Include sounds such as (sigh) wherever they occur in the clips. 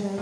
every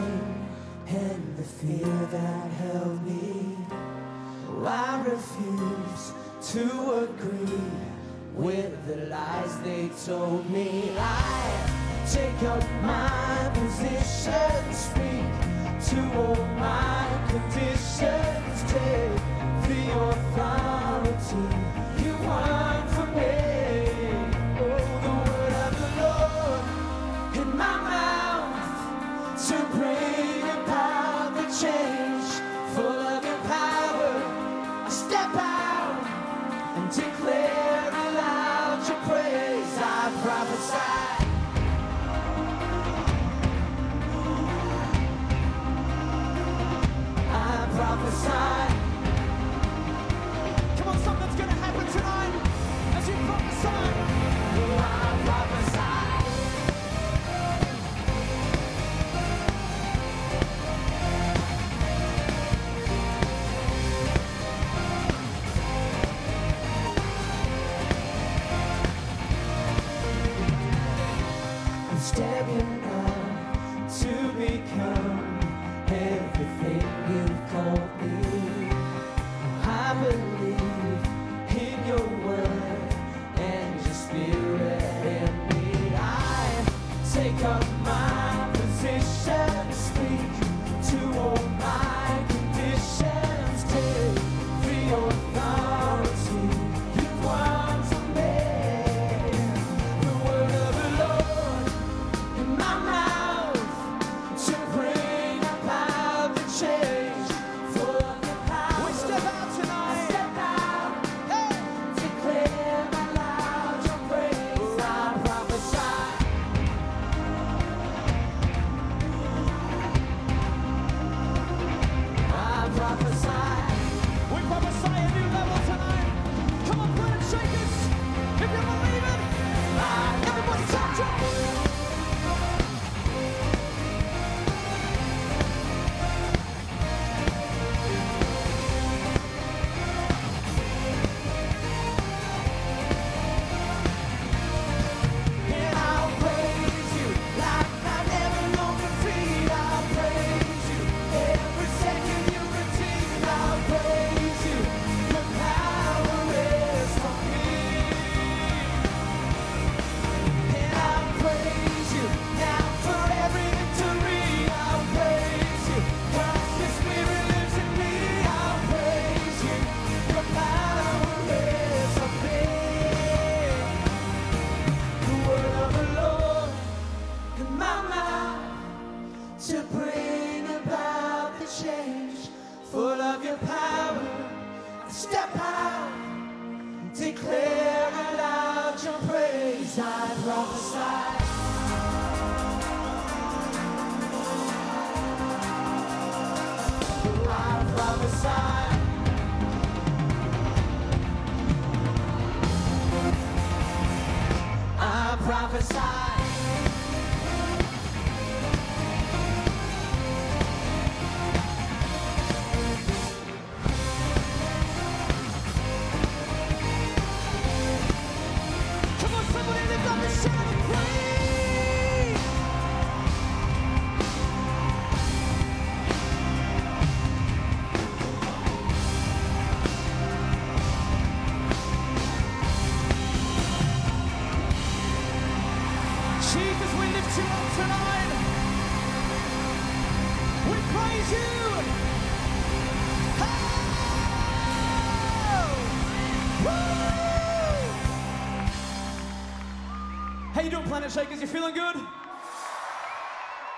Shakers? You feeling good?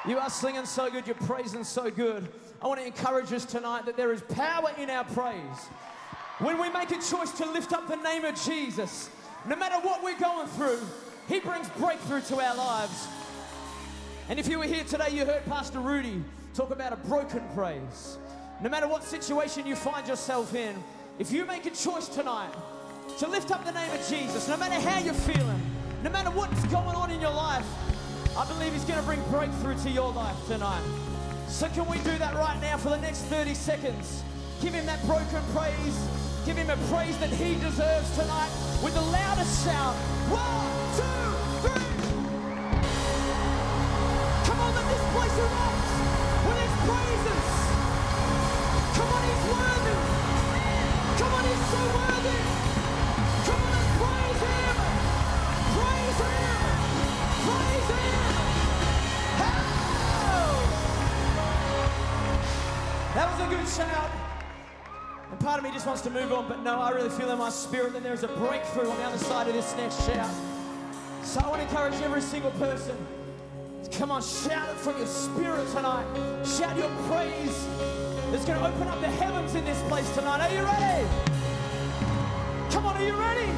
You are singing so good, you're praising so good. I want to encourage us tonight that there is power in our praise. When we make a choice to lift up the name of Jesus, no matter what we're going through, He brings breakthrough to our lives. And if you were here today, you heard Pastor Rudy talk about a broken praise. No matter what situation you find yourself in, if you make a choice tonight to lift up the name of Jesus, no matter how you're feeling, no matter what's going on in your life, I believe He's going to bring breakthrough to your life tonight. So, can we do that right now for the next 30 seconds? Give Him that broken praise. Give Him a praise that He deserves tonight with the loudest shout. One, two, three. Come on, let this place erupt with His praises. Come on, He's worthy. Come on, He's so worthy. Come on and praise Him. That was a good shout. And part of me just wants to move on, but no, I really feel in my spirit that there's a breakthrough on the other side of this next shout. So I want to encourage every single person. to Come on, shout it from your spirit tonight. Shout your praise. It's going to open up the heavens in this place tonight. Are you ready? Come on, are you ready?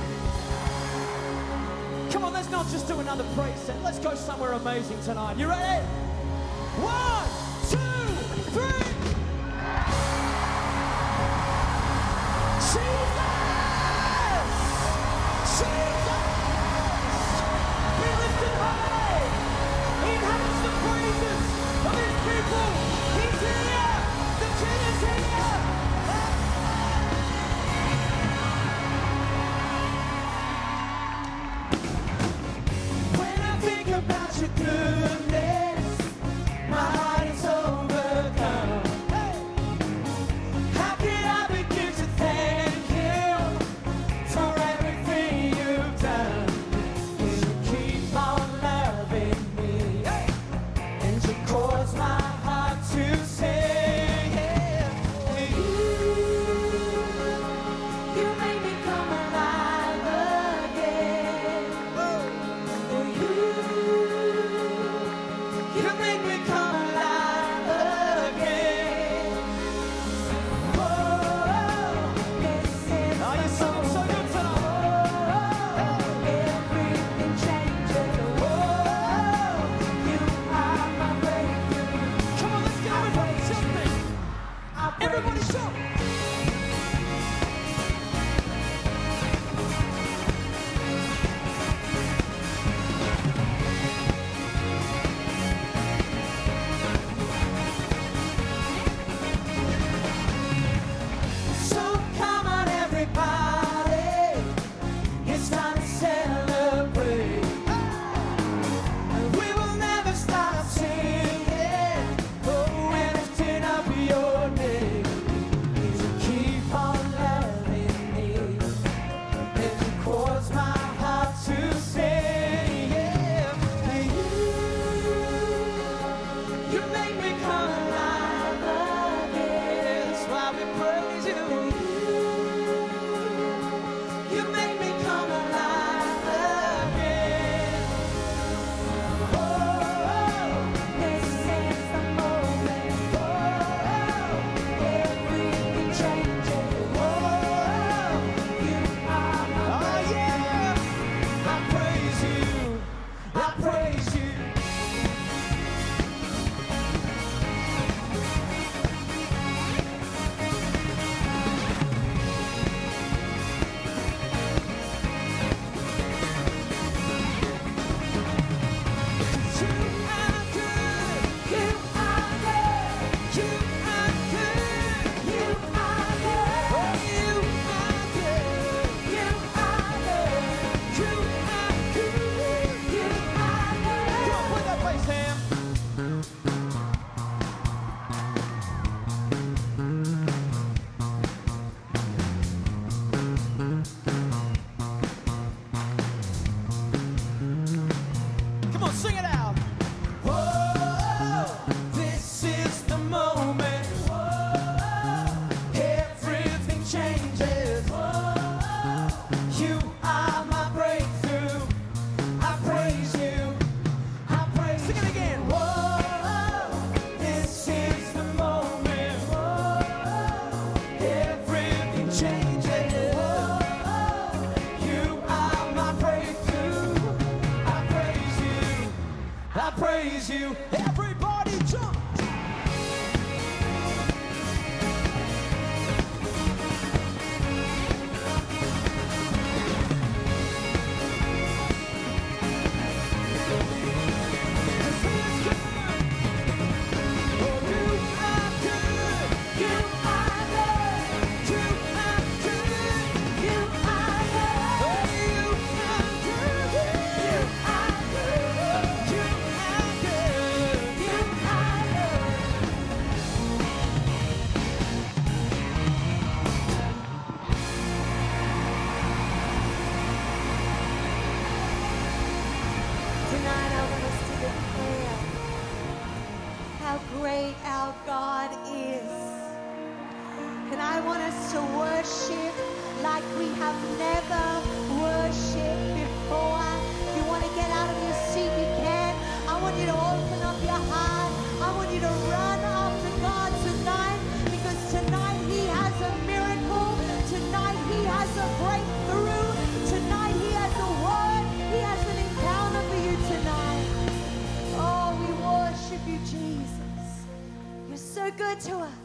Come on, let's not just do another praise set. Let's go somewhere amazing tonight. You ready? One, two, three. Jesus! Jesus! Be lifted high! He inhabits the praises of his people. To worship like we have never worshiped before. If you want to get out of your seat, you can. I want you to open up your heart. I want you to run after God tonight because tonight He has a miracle. Tonight He has a breakthrough. Tonight He has a word. He has an encounter for you tonight. Oh, we worship you, Jesus. You're so good to us.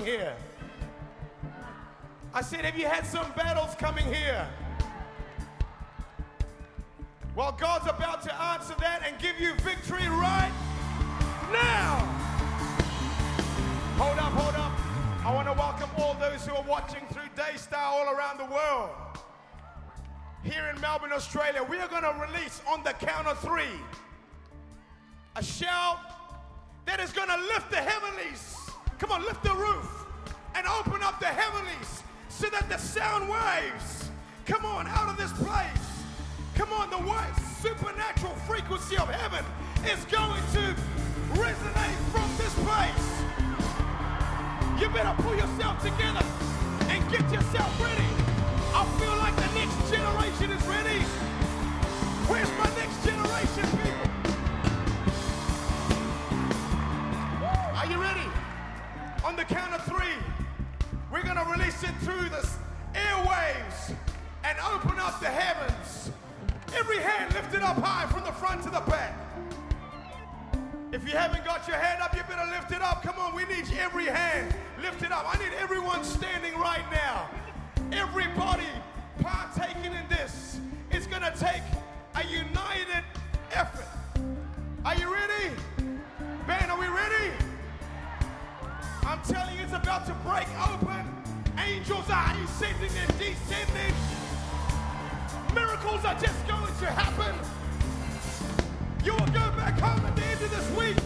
Coming here. I said, have you had some battles coming here? Well, God's about to answer that and give you victory right now. Hold up, hold up. I want to welcome all those who are watching through Daystar all around the world. Here in Melbourne, Australia, we are going to release on the count of three a shout that is going to lift the heavenlies. Come on, lift the roof and open up the heavenlies so that the sound waves come on out of this place. Come on, the white supernatural frequency of heaven is going to resonate from this place. You better pull yourself together and get yourself ready. I feel like the next generation is ready. Where's my next generation, people? On the count of three, we're going to release it through the airwaves and open up the heavens. Every hand lifted up high from the front to the back. If you haven't got your hand up, you better lift it up. Come on, we need every hand lifted up. I need everyone standing right now. Everybody partaking in this. It's going to take a united effort. Are you ready? Ben, are we ready? I'm telling you, it's about to break open. Angels are ascending and descending. Miracles are just going to happen. You will go back home at the end of this week.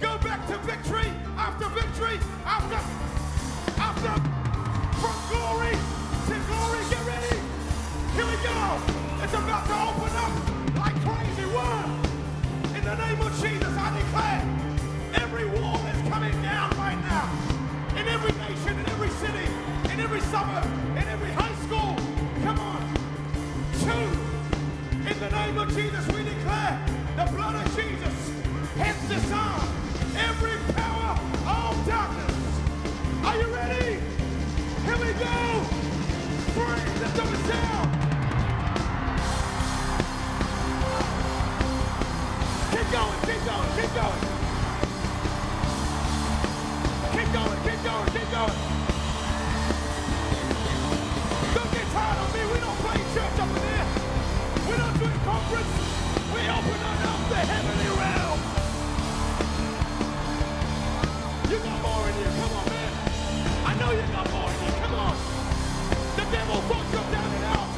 Go back to victory after victory after after from glory to glory. Get ready. Here we go. It's about to open up like crazy word. In the name of Jesus, I declare suburb, in every high school. Come on. Two. In the name of Jesus, we declare the blood of Jesus has disarmed every power of darkness. Are you ready? Here we go. Up the sound. Keep going, keep going, keep going. Keep going, keep going, keep going. Tired of me. We don't play church up in here. We don't do conference. We open up the heavenly realm. You got more in here. Come on, man. I know you got more in here. Come on. The devil thought you down and out.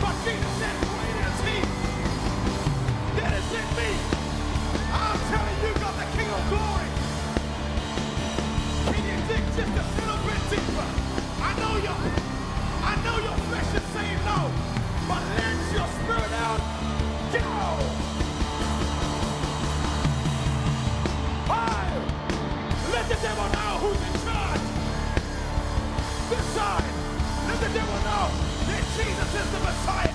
But Jesus said, greater is he that is in me. I'm telling you, got the King of Glory. Can you dig just a little bit deeper? I know you. I know your flesh is saying no, but let your spirit out. Go. Let the devil know who's in charge. Let the devil know that Jesus is the Messiah.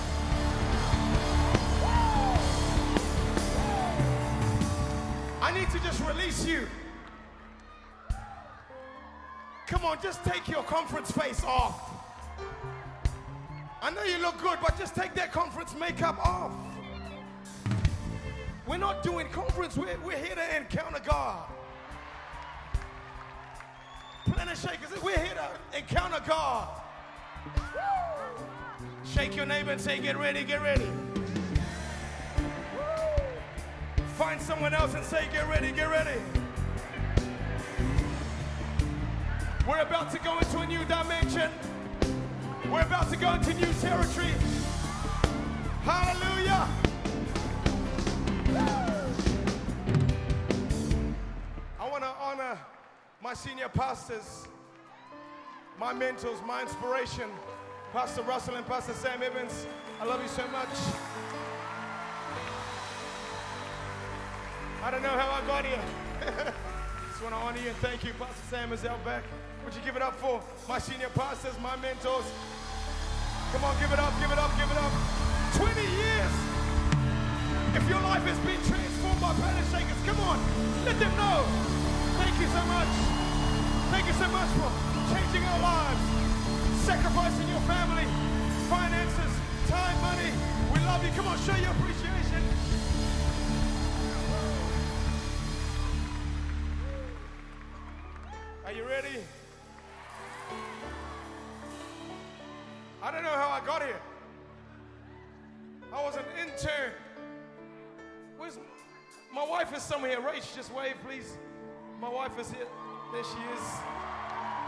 I need to just release you. Come on, just take your conference face off. I know you look good, but just take that conference makeup off. We're not doing conference, we're, we're here to encounter God. Planet Shakers, we're here to encounter God. Shake your neighbor and say, Get ready, get ready. Find someone else and say, Get ready, get ready. We're We're about to go into a new dimension. We're about to go into new territory. Hallelujah. I want to honor my senior pastors, my mentors, my inspiration, Pastor Russell and Pastor Sam Evans. I love you so much. I don't know how I got here. (laughs) Just want to honor you and thank you. Pastor Sam is out back. Would you give it up for my senior pastors, my mentors? Come on, give it up, give it up, give it up. 20 years. If your life has been transformed by Planet Shakers, come on, let them know. Thank you so much. Thank you so much for changing our lives, sacrificing your family, finances, time, money. We love you. Come on, show your appreciation. Just wave, please. My wife is here. There she is.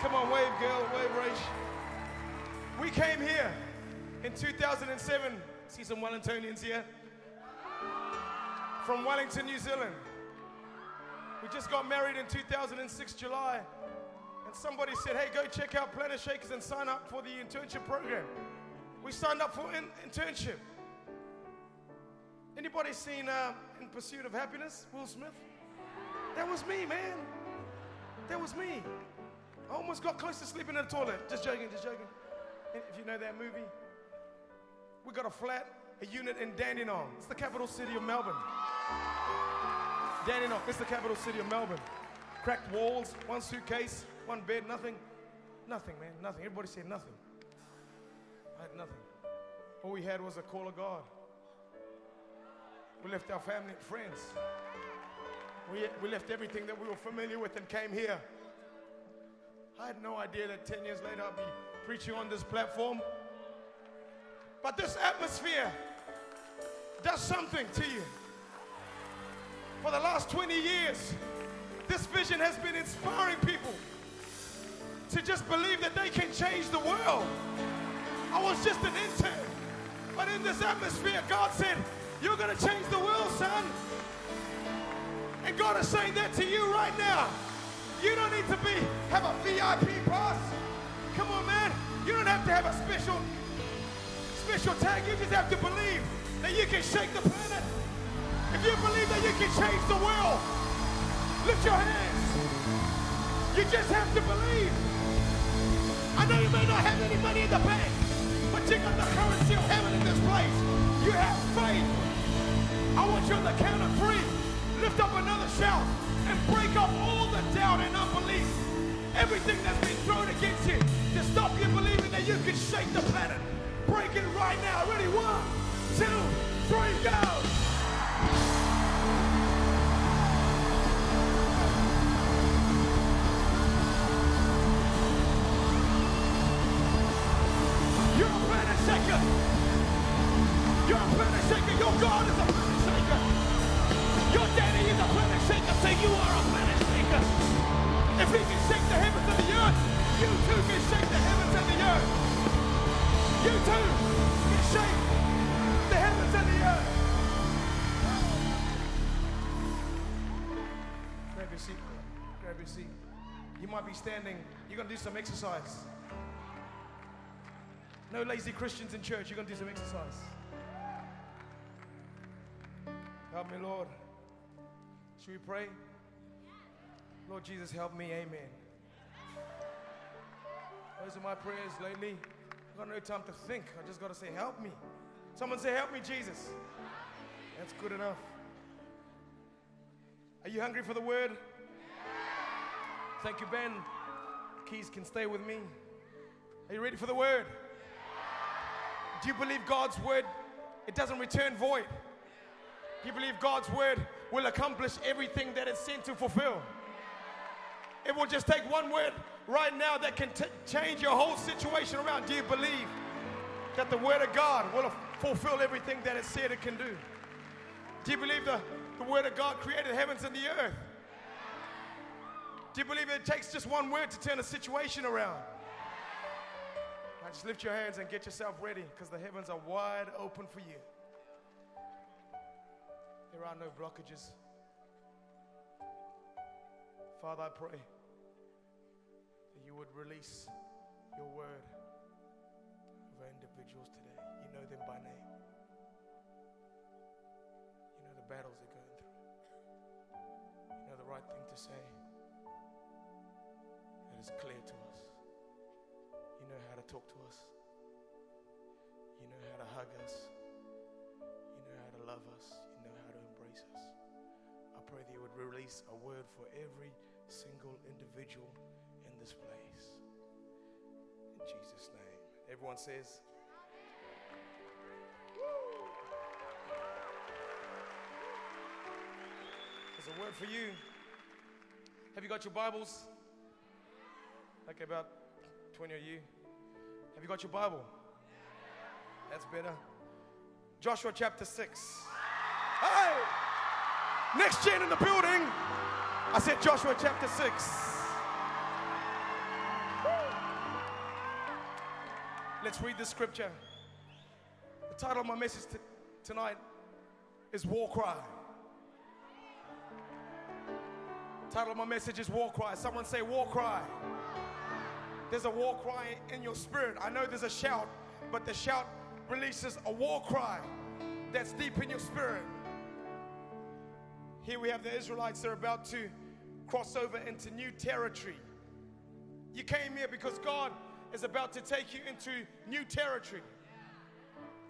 Come on, wave, girl. Wave, Rach. We came here in 2007. See some Wellingtonians here. From Wellington, New Zealand. We just got married in 2006, July. And somebody said, hey, go check out Planet Shakers and sign up for the internship program. We signed up for an internship. Anybody seen uh, In Pursuit of Happiness, Will Smith? That was me, man. That was me. I almost got close to sleeping in the toilet. Just joking, just joking. If you know that movie, we got a flat, a unit in Dandenong. It's the capital city of Melbourne. Dandenong, it's the capital city of Melbourne. Cracked walls, one suitcase, one bed, nothing. Nothing, man, nothing. Everybody said nothing. I had nothing. All we had was a call of God. We left our family and friends. We, we left everything that we were familiar with and came here. I had no idea that 10 years later I'd be preaching on this platform. But this atmosphere does something to you. For the last 20 years, this vision has been inspiring people to just believe that they can change the world. I was just an intern. But in this atmosphere, God said, You're going to change. God is saying that to you right now. You don't need to be have a VIP pass. Come on, man. You don't have to have a special special tag. You just have to believe that you can shake the planet. If you believe that you can change the world, lift your hands. You just have to believe. I know you may not have any money in the bank, but you got the currency of heaven in this place. You have faith. I want you on the count of three. Lift up another shout and break up all the doubt and unbelief. Everything that's been thrown against you to stop you believing that you can shake the planet. Break it right now. Ready? One, two, three, go. Standing. You're going to do some exercise. No lazy Christians in church. You're going to do some exercise. Help me, Lord. Should we pray? Lord Jesus, help me. Amen. Those are my prayers lately. I've got no time to think. I just got to say, help me. Someone say, help me, Jesus. That's good enough. Are you hungry for the word? Thank you, Ben. Keys can stay with me. Are you ready for the word? Do you believe God's word? It doesn't return void. Do you believe God's word will accomplish everything that it's sent to fulfill? It will just take one word right now that can t- change your whole situation around. Do you believe that the word of God will fulfill everything that it said it can do? Do you believe the, the word of God created heavens and the earth? Do you believe it takes just one word to turn a situation around? Now just lift your hands and get yourself ready because the heavens are wide open for you. There are no blockages. Father, I pray that you would release your word over individuals today. You know them by name, you know the battles they're going through, you know the right thing to say is clear to us. You know how to talk to us, you know how to hug us, you know how to love us, you know how to embrace us. I pray that you would release a word for every single individual in this place. In Jesus' name. Everyone says, There's a word for you. Have you got your Bibles? Okay, about 20 of you. Have you got your Bible? That's better. Joshua chapter 6. Hey! Next gen in the building. I said Joshua chapter 6. Let's read the scripture. The title of my message t- tonight is War Cry. Title of my message is War Cry. Someone say War Cry. There's a war cry in your spirit. I know there's a shout, but the shout releases a war cry that's deep in your spirit. Here we have the Israelites, they're about to cross over into new territory. You came here because God is about to take you into new territory.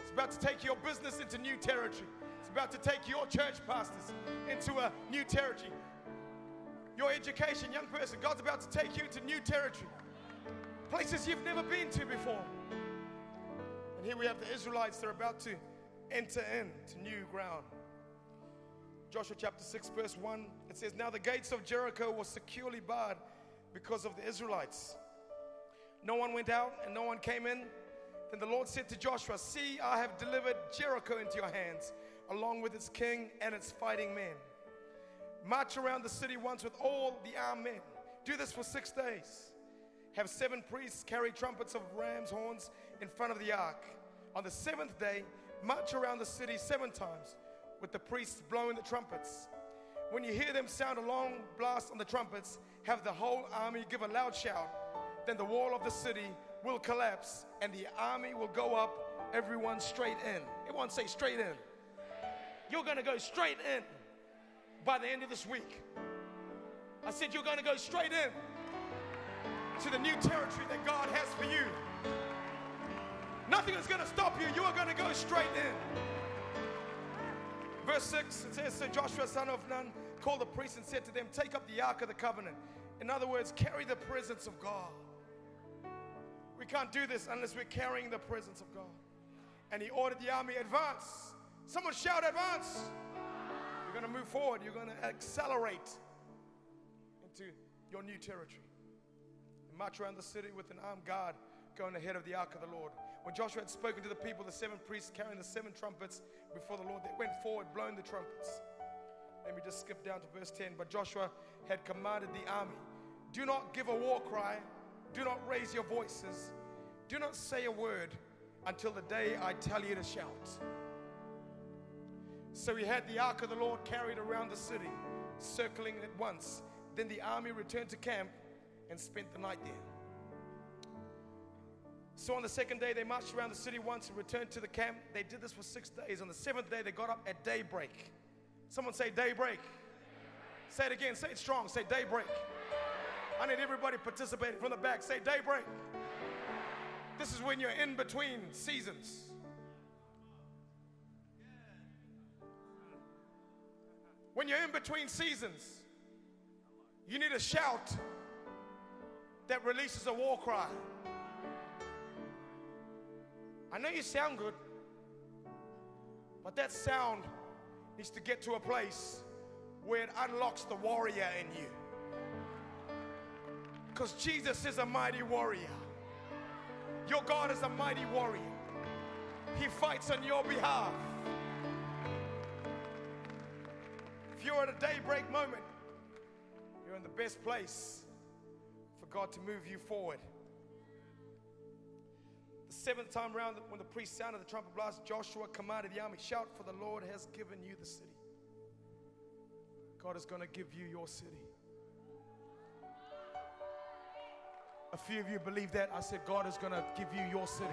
It's about to take your business into new territory. It's about to take your church pastors into a new territory. Your education, young person, God's about to take you into new territory. Places you've never been to before. And here we have the Israelites, they're about to enter into new ground. Joshua chapter 6, verse 1, it says, Now the gates of Jericho were securely barred because of the Israelites. No one went out and no one came in. Then the Lord said to Joshua, See, I have delivered Jericho into your hands, along with its king and its fighting men. March around the city once with all the armed men. Do this for six days. Have seven priests carry trumpets of ram's horns in front of the ark. On the seventh day, march around the city seven times with the priests blowing the trumpets. When you hear them sound a long blast on the trumpets, have the whole army give a loud shout. Then the wall of the city will collapse and the army will go up, everyone straight in. Everyone say straight in. You're going to go straight in by the end of this week. I said you're going to go straight in to the new territory that God has for you. Nothing is going to stop you. You are going to go straight in. Verse 6 it says, So Joshua, son of Nun, called the priests and said to them, Take up the ark of the covenant. In other words, carry the presence of God. We can't do this unless we're carrying the presence of God. And he ordered the army, Advance. Someone shout, Advance. You're going to move forward. You're going to accelerate into your new territory. March around the city with an armed guard going ahead of the ark of the Lord. When Joshua had spoken to the people, the seven priests carrying the seven trumpets before the Lord, they went forward, blowing the trumpets. Let me just skip down to verse 10. But Joshua had commanded the army Do not give a war cry, do not raise your voices, do not say a word until the day I tell you to shout. So he had the ark of the Lord carried around the city, circling it once. Then the army returned to camp and spent the night there. So on the second day, they marched around the city once and returned to the camp. They did this for six days. On the seventh day, they got up at daybreak. Someone say daybreak. Say it again. Say it strong. Say daybreak. I need everybody participating from the back. Say daybreak. This is when you're in between seasons. When you're in between seasons, you need a shout that releases a war cry. I know you sound good, but that sound needs to get to a place where it unlocks the warrior in you. Because Jesus is a mighty warrior. Your God is a mighty warrior. He fights on your behalf. If you're at a daybreak moment, you're in the best place God to move you forward. The seventh time round, when the priest sounded the trumpet blast, Joshua commanded the army, Shout, for the Lord has given you the city. God is going to give you your city. A few of you believe that. I said, God is going to give you your city.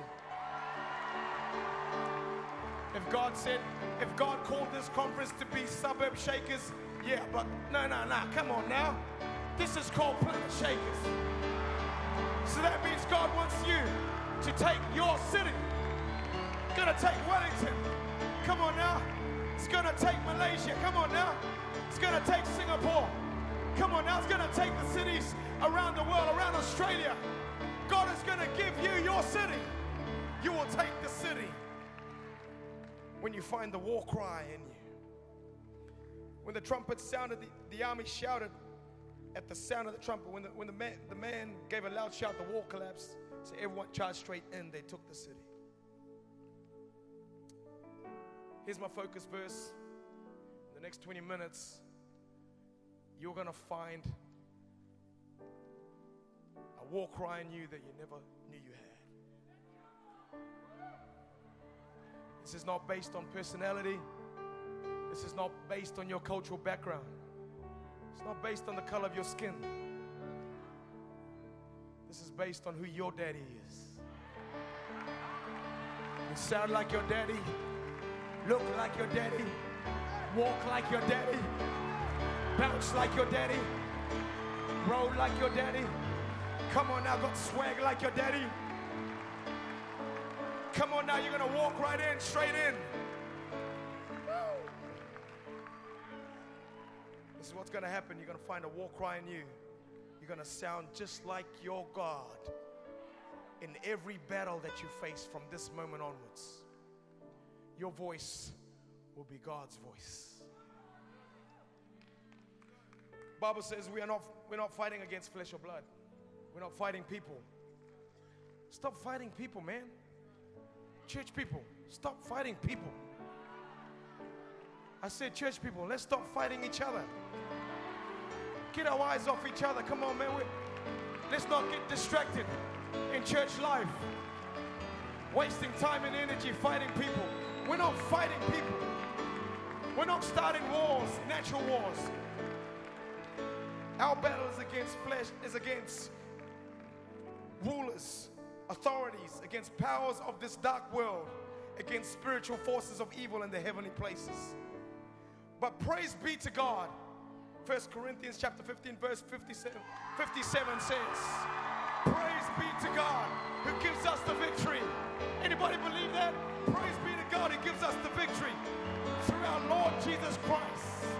If God said, if God called this conference to be suburb shakers, yeah, but no, no, no, come on now. This is called planet shakers. So that means God wants you to take your city. Gonna take Wellington. Come on now. It's gonna take Malaysia. Come on now. It's gonna take Singapore. Come on now. It's gonna take the cities around the world, around Australia. God is gonna give you your city. You will take the city when you find the war cry in you. When the trumpet sounded, the, the army shouted at the sound of the trumpet. When the, when the, man, the man gave a loud shout, the wall collapsed. So everyone charged straight in. They took the city. Here's my focus verse. In the next 20 minutes, you're going to find a war cry in you that you never knew you had. This is not based on personality. This is not based on your cultural background. It's not based on the color of your skin. This is based on who your daddy is. You sound like your daddy, look like your daddy, walk like your daddy, bounce like your daddy, roll like your daddy. Come on now, got swag like your daddy. Come on now, you're gonna walk right in, straight in. What's gonna happen. You're gonna find a war cry in you. You're gonna sound just like your God in every battle that you face from this moment onwards. Your voice will be God's voice. Bible says we are not we're not fighting against flesh or blood. We're not fighting people. Stop fighting people, man. Church people, stop fighting people. I said, church people, let's stop fighting each other. Get our eyes off each other. Come on, man. We, let's not get distracted in church life. Wasting time and energy fighting people. We're not fighting people. We're not starting wars, natural wars. Our battle is against flesh, is against rulers, authorities, against powers of this dark world, against spiritual forces of evil in the heavenly places. But praise be to God. 1 Corinthians chapter 15 verse 57, 57 says, Praise be to God who gives us the victory. Anybody believe that? Praise be to God who gives us the victory through our Lord Jesus Christ.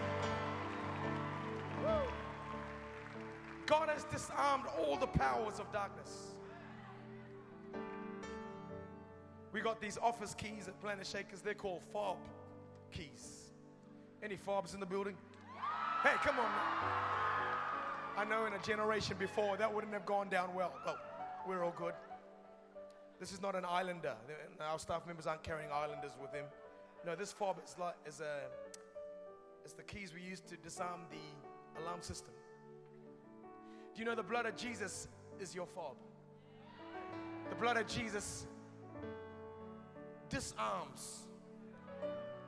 God has disarmed all the powers of darkness. We got these office keys at Planet Shakers. They're called fob keys. Any fobs in the building? Hey, come on. I know in a generation before that wouldn't have gone down well. Oh, we're all good. This is not an islander. Our staff members aren't carrying islanders with them. No, this fob is like is a it's the keys we use to disarm the alarm system. Do you know the blood of Jesus is your fob? The blood of Jesus disarms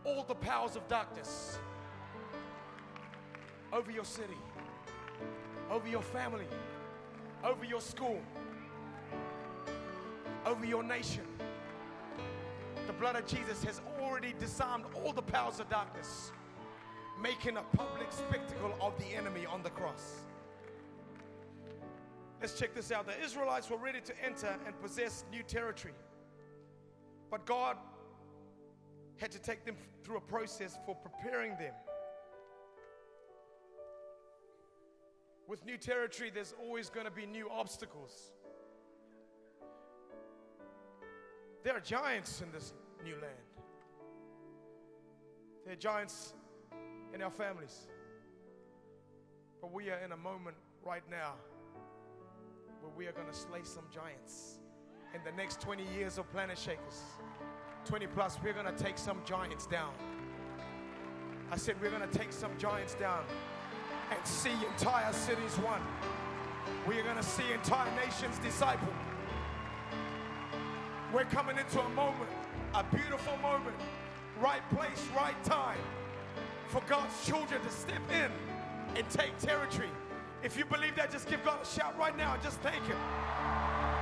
all the powers of darkness over your city, over your family, over your school, over your nation. The blood of Jesus has already disarmed all the powers of darkness, making a public spectacle of the enemy on the cross. Let's check this out. The Israelites were ready to enter and possess new territory. But God had to take them through a process for preparing them. With new territory, there's always going to be new obstacles. There are giants in this new land. There are giants in our families. But we are in a moment right now where we are going to slay some giants. In the next 20 years of Planet Shakers, 20 plus, we're going to take some giants down. I said, we're going to take some giants down. And see entire cities won. We are going to see entire nations discipled. We're coming into a moment, a beautiful moment, right place, right time for God's children to step in and take territory. If you believe that, just give God a shout right now. Just thank Him.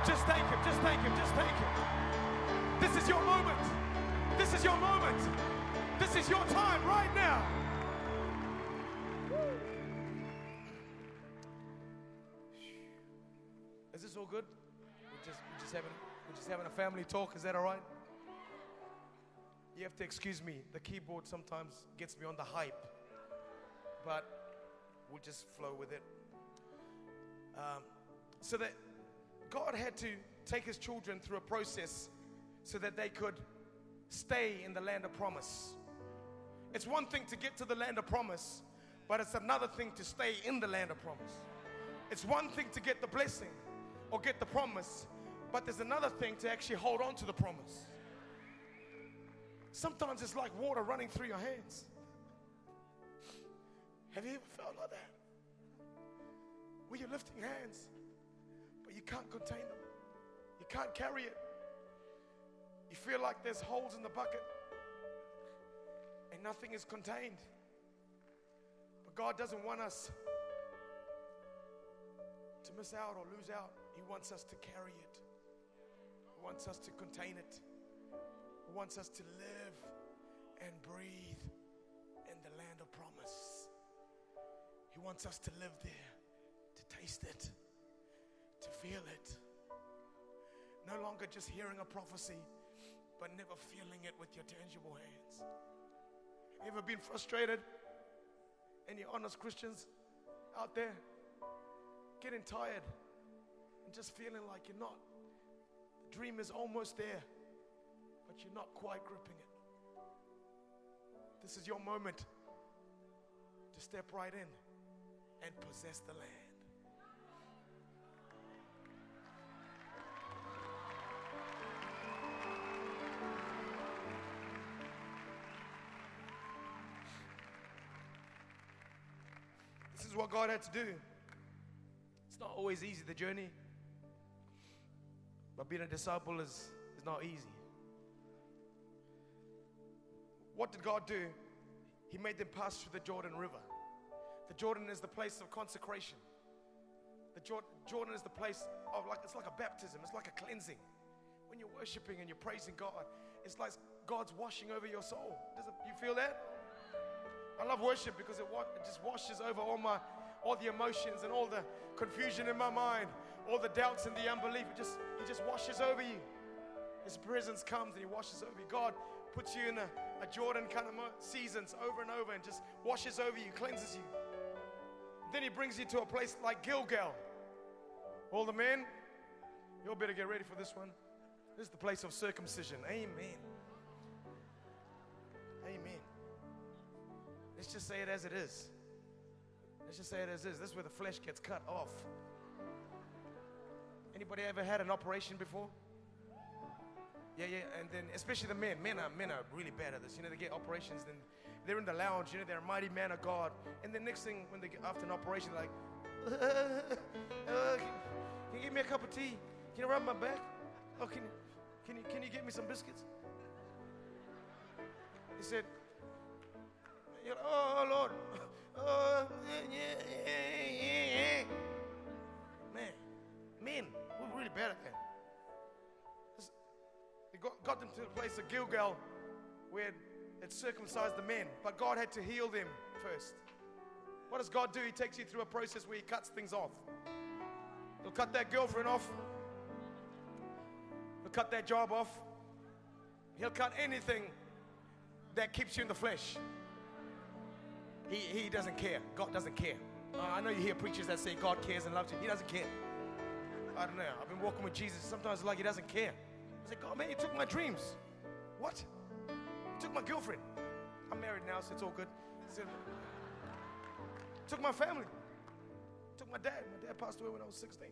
Just thank Him. Just thank Him. Just thank Him. This is your moment. This is your moment. This is your time right now. Having, having a family talk. Is that all right? You have to excuse me. The keyboard sometimes gets me on the hype, but we'll just flow with it. Um, so that God had to take His children through a process so that they could stay in the land of promise. It's one thing to get to the land of promise, but it's another thing to stay in the land of promise. It's one thing to get the blessing or get the promise, but there's another thing to actually hold on to the promise. Sometimes it's like water running through your hands. Have you ever felt like that? Where you're lifting hands, but you can't contain them, you can't carry it. You feel like there's holes in the bucket and nothing is contained. But God doesn't want us to miss out or lose out. He wants us to carry it, wants us to contain it, He wants us to live and breathe in the land of promise. He wants us to live there, to taste it, to feel it. No longer just hearing a prophecy, but never feeling it with your tangible hands. Ever been frustrated? Any honest Christians out there getting tired and just feeling like you're not. Dream is almost there, but you're not quite gripping it. This is your moment to step right in and possess the land. This is what God had to do. It's not always easy, the journey. But being a disciple is, is not easy. What did God do? He made them pass through the Jordan River. The Jordan is the place of consecration. The Jordan, is the place of like it's like a baptism. It's like a cleansing. When you're worshiping and you're praising God, it's like God's washing over your soul. Does you feel that? I love worship because it, it just washes over all my all the emotions and all the confusion in my mind, all the doubts and the unbelief. It just He just washes over you. His presence comes and He washes over you. God puts you in a, a Jordan kind of seasons over and over and just washes over you, cleanses you. Then He brings you to a place like Gilgal. All the men, you all better get ready for this one. This is the place of circumcision. Amen. Amen. Let's just say it as it is. Let's just say it as is. This is where the flesh gets cut off. Anybody ever had an operation before? Yeah, yeah, and then especially the men. Men are men are really bad at this. You know, they get operations, then they're in the lounge. You know, they're a mighty man of God. And the next thing, when they get after an operation, like, (laughs) uh, can, can you give me a cup of tea? Can you rub my back? Oh, can you, can you, can you get me some biscuits? He said, oh Lord, (laughs) oh yeah, yeah, yeah, yeah. Man, men, really bad at that. It got, got them to the place of Gilgal where it circumcised the men, but God had to heal them first. What does God do? He takes you through a process where He cuts things off. He'll cut that girlfriend off. He'll cut that job off. He'll cut anything that keeps you in the flesh. He, he doesn't care. God doesn't care. Uh, I know you hear preachers that say God cares and loves you. He doesn't care. I don't know. I've been walking with Jesus. Sometimes it's like he doesn't care. I say, God, man, you took my dreams. What? You took my girlfriend. I'm married now, so it's all good. Said, took my family. Took my dad. My dad passed away when I was 16.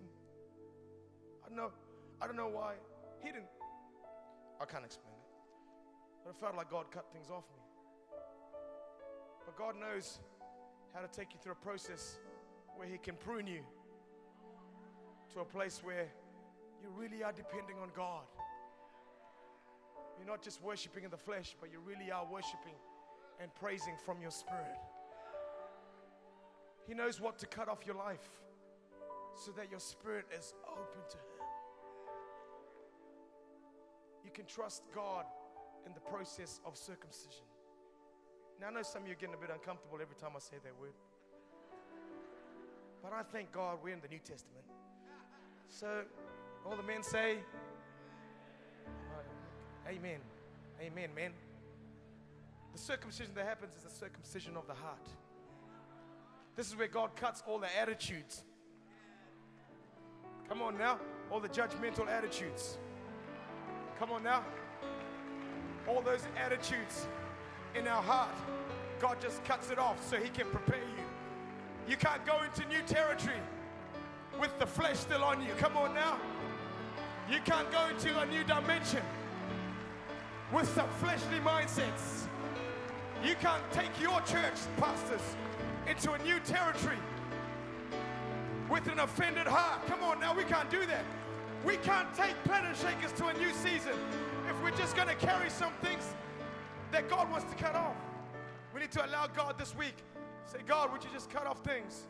I don't know. I don't know why. He didn't. I can't explain it. But it felt like God cut things off me. But God knows how to take you through a process where He can prune you to a place where you really are depending on God. You're not just worshiping in the flesh, but you really are worshiping and praising from your spirit. He knows what to cut off your life so that your spirit is open to Him. You can trust God in the process of circumcision. Now, I know some of you are getting a bit uncomfortable every time I say that word. But I thank God we're in the New Testament. So, all the men say, oh, Amen. Amen, men. The circumcision that happens is the circumcision of the heart. This is where God cuts all the attitudes. Come on now, all the judgmental attitudes. Come on now. All those attitudes in our heart, God just cuts it off so He can prepare you. You can't go into new territory with the flesh still on you. Come on now. You can't go into a new dimension with some fleshly mindsets. You can't take your church, pastors, into a new territory with an offended heart. Come on now, we can't do that. We can't take Planetshakers to a new season if we're just going to carry some things that God wants to cut off. We need to allow God this week. Say, God, would you just cut off things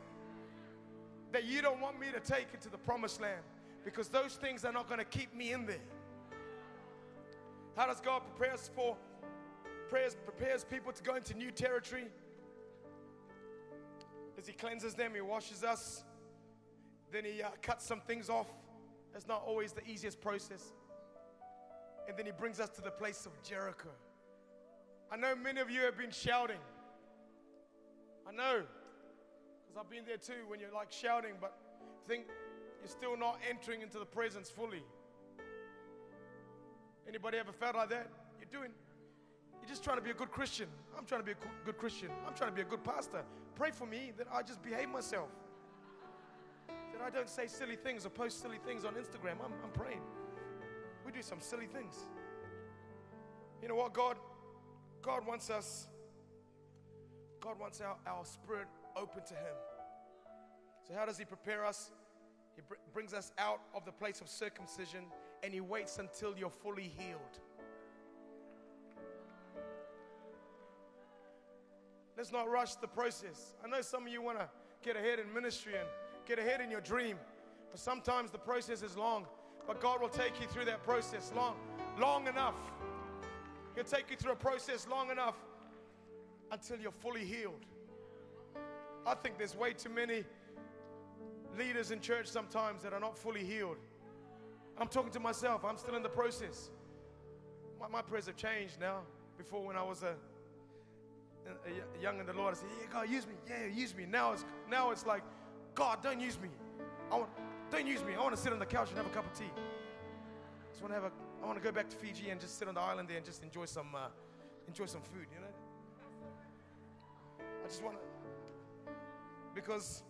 that you don't want me to take into the promised land? Because those things are not going to keep me in there. How does God prepare us for prayers prepares people to go into new territory? As He cleanses them, He washes us, then He uh, cuts some things off. That's not always the easiest process. And then He brings us to the place of Jericho. I know many of you have been shouting. I know, because I've been there too when you're like shouting, but think you're still not entering into the presence fully. Anybody ever felt like that? You're doing, you're just trying to be a good Christian. I'm trying to be a good Christian. I'm trying to be a good pastor. Pray for me that I just behave myself. That I don't say silly things or post silly things on Instagram. I'm, I'm praying. We do some silly things. You know what, God? God wants us, God wants our, our spirit open to Him. So, how does He prepare us? He br- brings us out of the place of circumcision and He waits until you're fully healed. Let's not rush the process. I know some of you want to get ahead in ministry and get ahead in your dream, but sometimes the process is long. But God will take you through that process long, long enough. He'll take you through a process long enough until you're fully healed. I think there's way too many leaders in church sometimes that are not fully healed. I'm talking to myself, I'm still in the process. My, my prayers have changed now. Before, when I was a, a, a young in the Lord, I said, Yeah, God, use me. Yeah, use me. Now it's, now it's like, God, don't use me. I want, don't use me. I want to sit on the couch and have a cup of tea. I just want to have a, I want to go back to Fiji and just sit on the island there and just enjoy some, uh, enjoy some food, you know? I just want to, because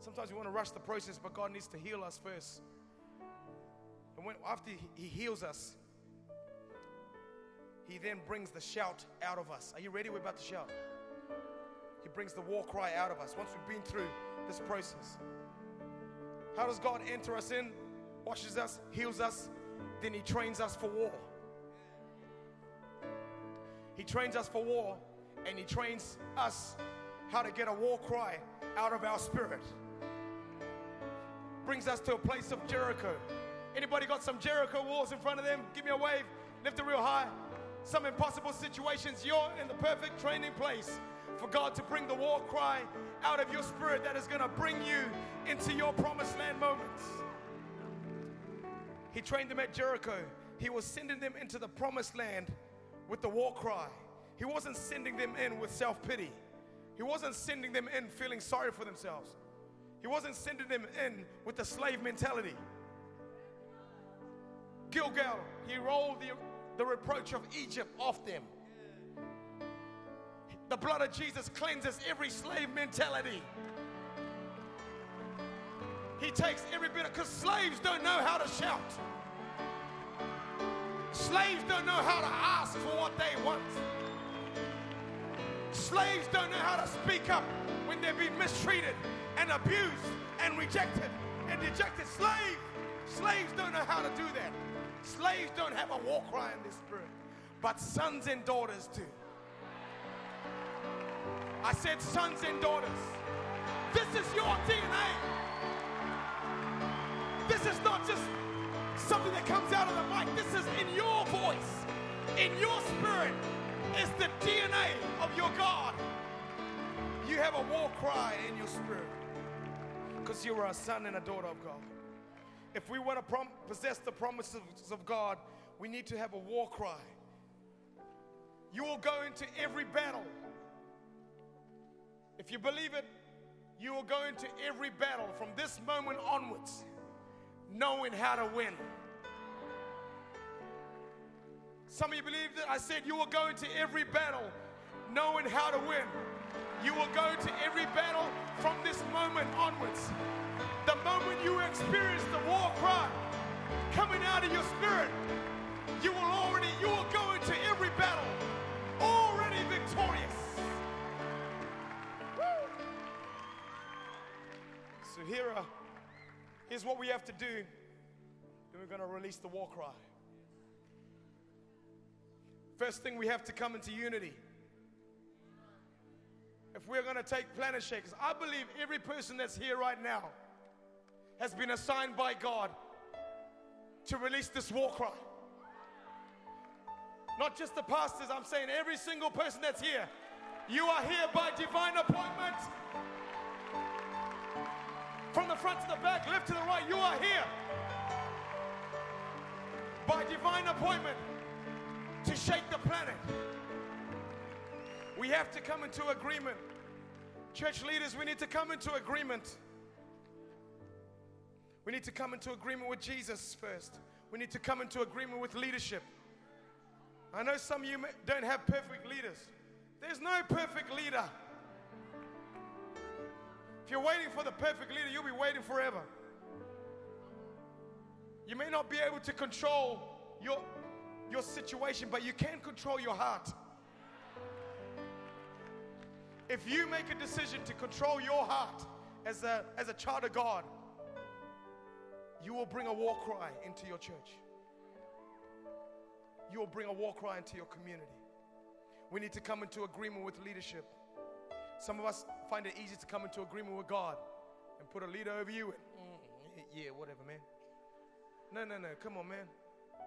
sometimes we want to rush the process, but God needs to heal us first. And when, after he, he heals us, He then brings the shout out of us. Are you ready? We're about to shout. He brings the war cry out of us once we've been through this process. How does God enter us in? Washes us, heals us, then He trains us for war. He trains us for war, and He trains us how to get a war cry out of our spirit. Brings us to a place of Jericho. Anybody got some Jericho walls in front of them? Give me a wave. Lift it real high. Some impossible situations. You're in the perfect training place for God to bring the war cry out of your spirit that is going to bring you into your promised land moments. He trained them at Jericho. He was sending them into the promised land with the war cry. He wasn't sending them in with self pity. He wasn't sending them in feeling sorry for themselves. He wasn't sending them in with the slave mentality. Gilgal, he rolled the, the reproach of Egypt off them. The blood of Jesus cleanses every slave mentality. He takes every bit of, because slaves don't know how to shout. Slaves don't know how to ask To speak up when they've been mistreated and abused and rejected and dejected. Slaves, slaves don't know how to do that. Slaves don't have a war cry in the spirit, but sons and daughters do. I said sons and daughters. This is your DNA. This is not just something that comes out of the mic. This is in your voice, in your spirit. It's the DNA of your God. You have a war cry in your spirit because you are a son and a daughter of God. If we want to prom- possess the promises of God, we need to have a war cry. You will go into every battle. If you believe it, you will go into every battle from this moment onwards, knowing how to win. Some of you believe that I said you will go into every battle knowing how to win. You will go to every battle from this moment onwards. The moment you experience the war cry coming out of your spirit, you will already, you will go into every battle already victorious. So here are, here's what we have to do. Then we're going to release the war cry. First thing, we have to come into unity. If we're going to take Planetshakers, I believe every person that's here right now has been assigned by God to release this war cry. Not just the pastors, I'm saying every single person that's here. You are here by divine appointment. From the front to the back, left to the right, you are here by divine appointment to shake the planet. We have to come into agreement. Church leaders, we need to come into agreement. We need to come into agreement with Jesus first. We need to come into agreement with leadership. I know some of you don't have perfect leaders. There's no perfect leader. If you're waiting for the perfect leader, you'll be waiting forever. You may not be able to control your, your situation, but you can control your heart. If you make a decision to control your heart as a, as a child of God, you will bring a war cry into your church. You will bring a war cry into your community. We need to come into agreement with leadership. Some of us find it easy to come into agreement with God and put a leader over you. And, "Mm, yeah, whatever, man. No, no, no. Come on, man.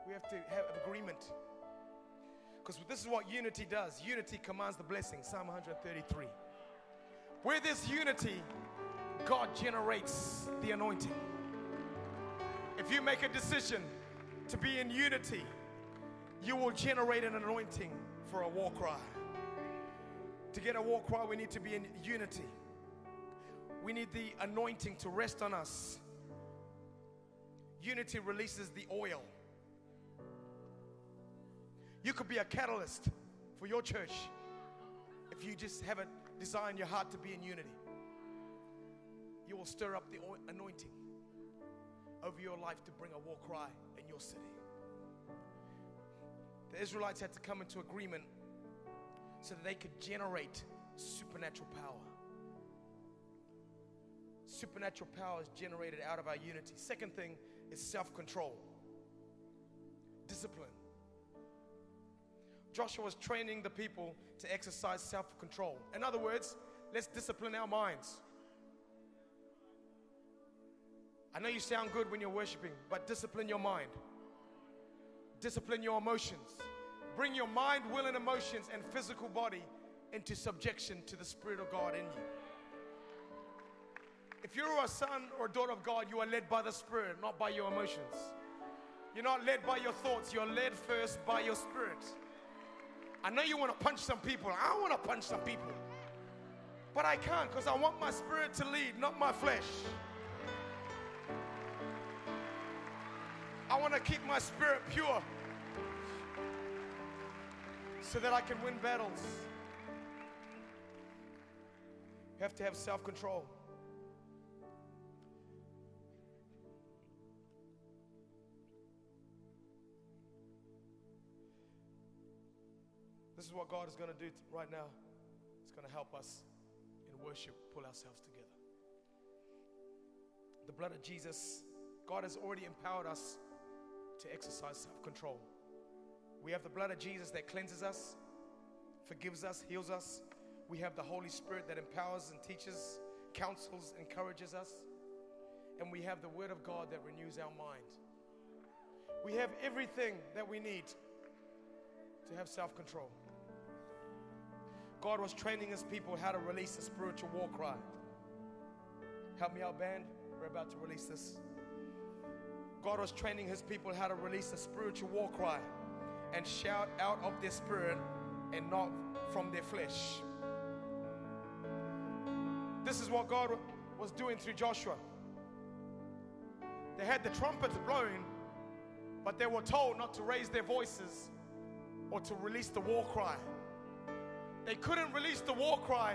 We have to have agreement. Because this is what unity does unity commands the blessing. Psalm 133. Where there's unity, God generates the anointing. If you make a decision to be in unity, you will generate an anointing for a war cry. To get a war cry, we need to be in unity. We need the anointing to rest on us. Unity releases the oil. You could be a catalyst for your church if you just have a desire in your heart to be in unity. You will stir up the anointing over your life to bring a war cry in your city. The Israelites had to come into agreement so that they could generate supernatural power. Supernatural power is generated out of our unity. Second thing is self control, discipline. Joshua was training the people to exercise self control. In other words, let's discipline our minds. I know you sound good when you're worshiping, but discipline your mind. Discipline your emotions. Bring your mind, will, and emotions and physical body into subjection to the Spirit of God in you. If you're a son or daughter of God, you are led by the Spirit, not by your emotions. You're not led by your thoughts, you're led first by your Spirit. I know you want to punch some people. I want to punch some people. But I can't because I want my spirit to lead, not my flesh. I want to keep my spirit pure so that I can win battles. You have to have self control. This is what God is going to do right now. It's going to help us in worship pull ourselves together. The blood of Jesus, God has already empowered us to exercise self control. We have the blood of Jesus that cleanses us, forgives us, heals us. We have the Holy Spirit that empowers and teaches, counsels, encourages us. And we have the Word of God that renews our mind. We have everything that we need to have self control. God was training his people how to release a spiritual war cry. Help me out, band. We're about to release this. God was training his people how to release a spiritual war cry and shout out of their spirit and not from their flesh. This is what God was doing through Joshua. They had the trumpets blowing, but they were told not to raise their voices or to release the war cry. They couldn't release the war cry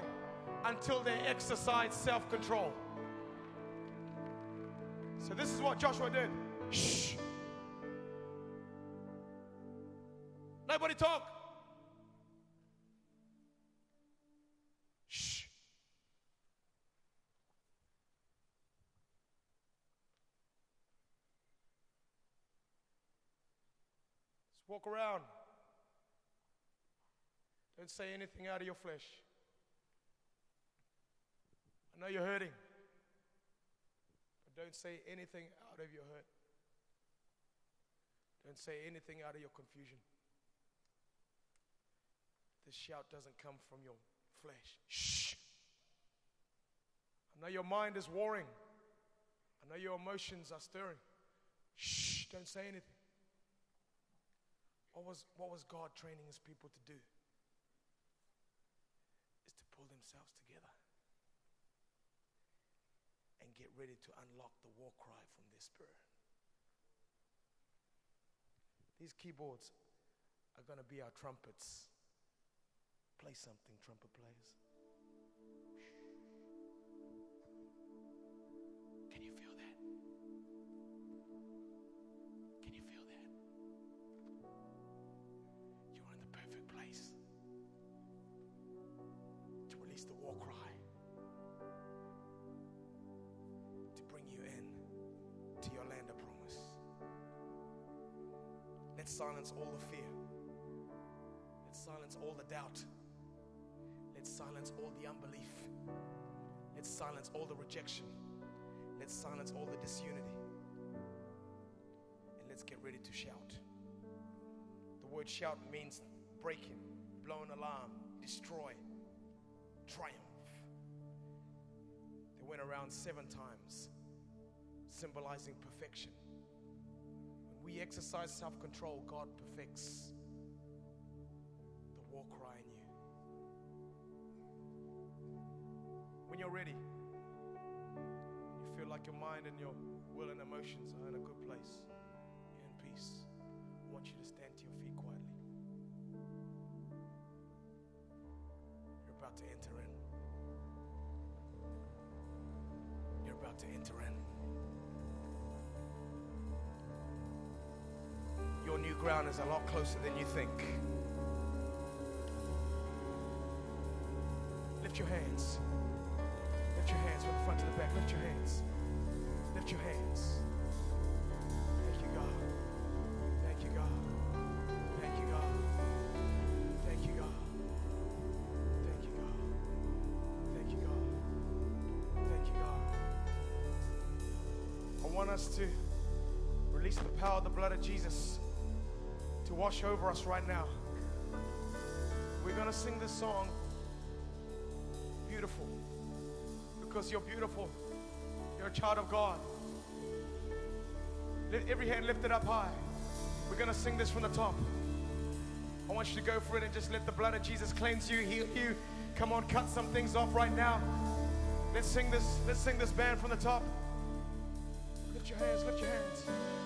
until they exercised self control. So, this is what Joshua did. Shh. Nobody talk. Shh. Just walk around. Don't say anything out of your flesh. I know you're hurting, but don't say anything out of your hurt. Don't say anything out of your confusion. This shout doesn't come from your flesh. Shh. I know your mind is warring. I know your emotions are stirring. Shh. Don't say anything. What was, what was God training his people to do? Is themselves together and get ready to unlock the war cry from their spirit. These keyboards are going to be our trumpets. Play something, trumpet players. Can you feel to the war cry, to bring you in to your land of promise. Let's silence all the fear. Let's silence all the doubt. Let's silence all the unbelief. Let's silence all the rejection. Let's silence all the disunity. And let's get ready to shout. The word shout means breaking, blow an alarm, destroy, triumph. They went around seven times, symbolizing perfection. When we exercise self control, God perfects the war cry in you. When you're ready, you feel like your mind and your will and emotions are in a good place, you're in peace. I want you to stand to your feet quietly. About to enter in. You're about to enter in. Your new ground is a lot closer than you think. Lift your hands. Lift your hands from the front to the back. Lift your hands. Lift your hands. Us to release the power of the blood of Jesus to wash over us right now. We're going to sing this song beautiful because you're beautiful. You're a child of God. Let every hand lifted up high. We're going to sing this from the top. I want you to go for it and just let the blood of Jesus cleanse you, heal you. Come on, cut some things off right now. Let's sing this. Let's sing this band from the top. Hands, lift your hands.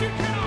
you can.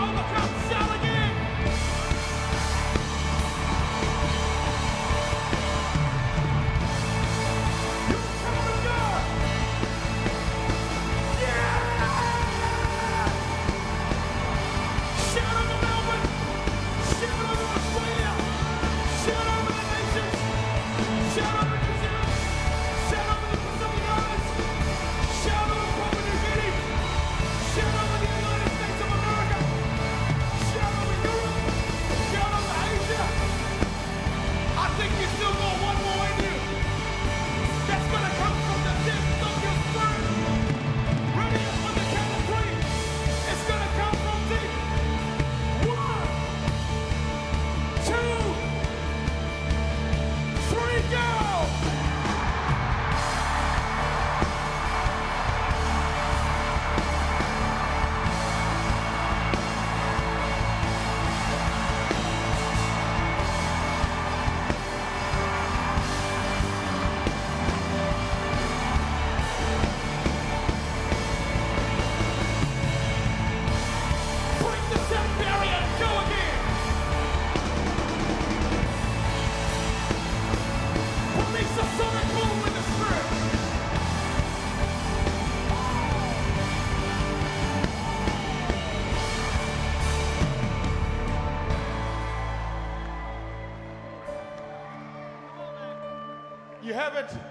Have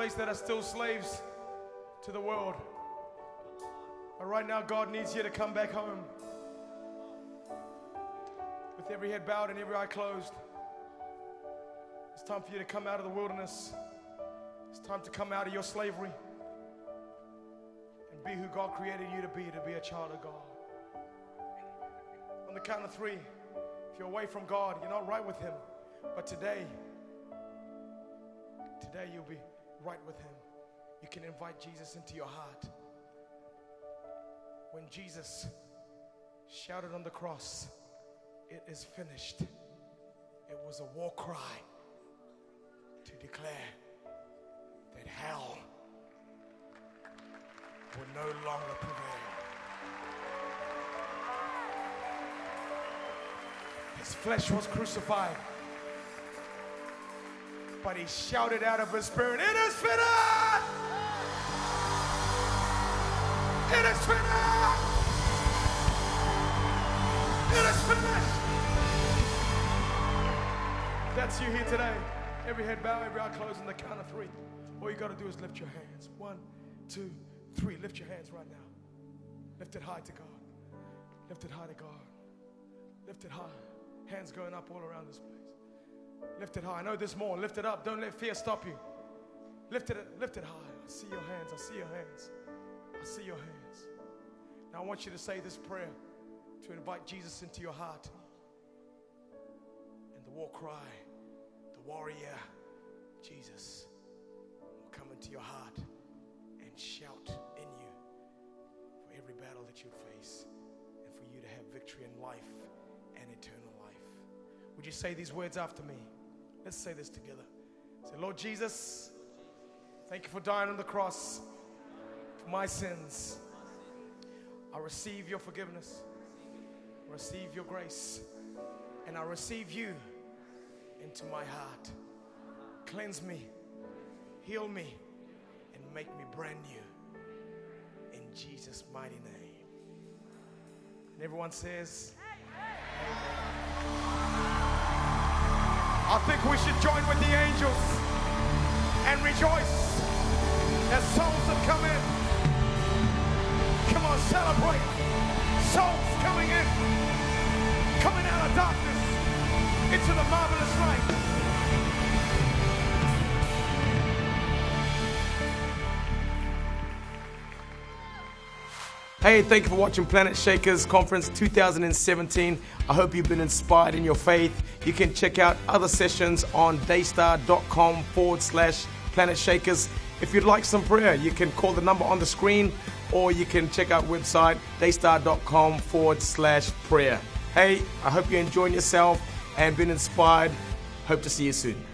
place that are still slaves to the world. But right now, God needs you to come back home with every head bowed and every eye closed. It's time for you to come out of the wilderness. It's time to come out of your slavery and be who God created you to be, to be a child of God. On the count of three, if you're away from God, you're not right with Him. But today, today you'll be right with Him. You can invite Jesus into your heart. When Jesus shouted on the cross, It is finished, it was a war cry to declare that hell will no longer prevail. His flesh was crucified, but he shouted out of his spirit, It is finished! It is finished! It is finished! That's you here today. Every head bow, every eye closed, on the count of three. All you got to do is lift your hands. One, two, three. Lift your hands right now. Lift it high to God. Lift it high to God. Lift it high. Hands going up all around this place. Lift it high. I know there's more. Lift it up. Don't let fear stop you. Lift it, lift it high. I see your hands. I see your hands. I see your hands. Now I want you to say this prayer to invite Jesus into your heart. And the war cry, the warrior, Jesus, will come into your heart and shout in you for every battle that you face and for you to have victory in life life. Would you say these words after me? Let's say this together. Say, Lord Jesus, thank you for dying on the cross for my sins. I receive your forgiveness, receive your grace, and I receive you into my heart. Cleanse me, heal me, and make me brand new. In Jesus' mighty name. And everyone says, I think we should join with the angels and rejoice as souls have come in. Come on, celebrate. Souls coming in, coming out of darkness into the marvelous light. Hey, thank you for watching Planetshakers Conference 2017. I hope you've been inspired in your faith. You can check out other sessions on daystar.com forward slash Planetshakers. If you'd like some prayer, you can call the number on the screen or you can check out website daystar.com forward slash prayer. Hey, I hope you're enjoying yourself and been inspired. Hope to see you soon.